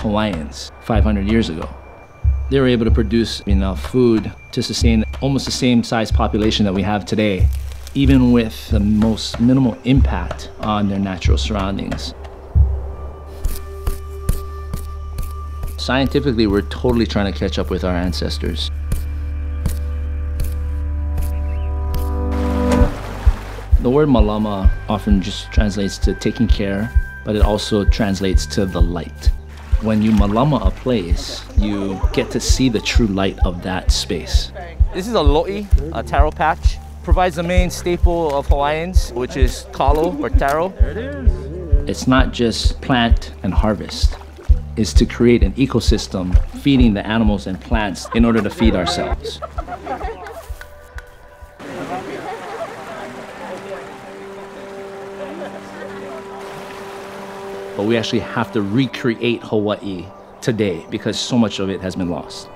Hawaiians 500 years ago. They were able to produce enough food to sustain almost the same size population that we have today, even with the most minimal impact on their natural surroundings. Scientifically, we're totally trying to catch up with our ancestors. The word malama often just translates to taking care, but it also translates to the light. When you malama a place, you get to see the true light of that space. This is a lo'i, a taro patch. Provides the main staple of Hawaiians, which is kalo or taro. There it is. It's not just plant and harvest. It's to create an ecosystem feeding the animals and plants in order to feed ourselves. But we actually have to recreate Hawaii today because so much of it has been lost.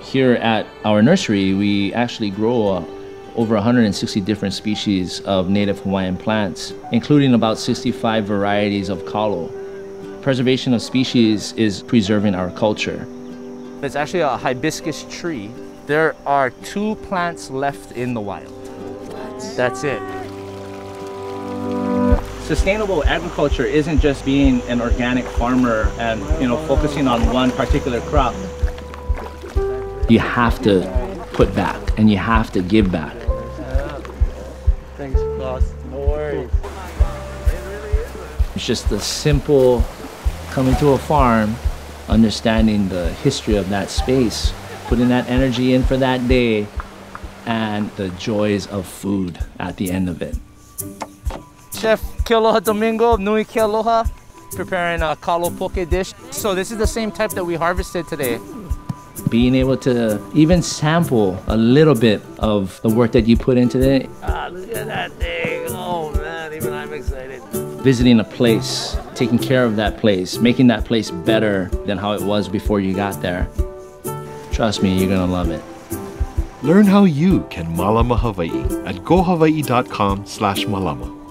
Here at our nursery, we actually grow uh, over 160 different species of native Hawaiian plants, including about 65 varieties of kalo. Preservation of species is preserving our culture. It's actually a hibiscus tree. There are two plants left in the wild. That's it. Sustainable agriculture isn't just being an organic farmer and you know focusing on one particular crop. You have to put back and you have to give back. Thanks, boss. No worries. It's just the simple coming to a farm, understanding the history of that space, putting that energy in for that day, and the joys of food at the end of it. Chef Kealoha Domingo, of Nui Ke Aloha, preparing a kalo poke dish. So this is the same type that we harvested today. Being able to even sample a little bit of the work that you put into it. Ah, look at that thing. Oh man, even I'm excited. Visiting a place, taking care of that place, making that place better than how it was before you got there. Trust me, you're gonna love it. Learn how you can malama Hawaii at gohawaii.com slash malama.